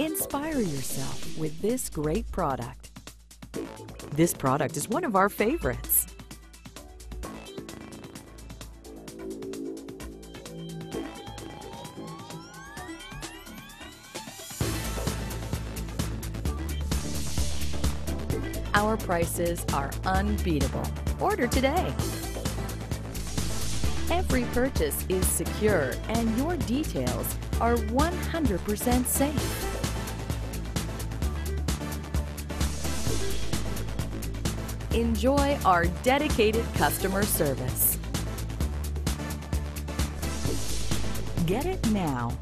Inspire yourself with this great product. This product is one of our favorites. Our prices are unbeatable. Order today. Every purchase is secure and your details are 100% safe. Enjoy our dedicated customer service. Get it now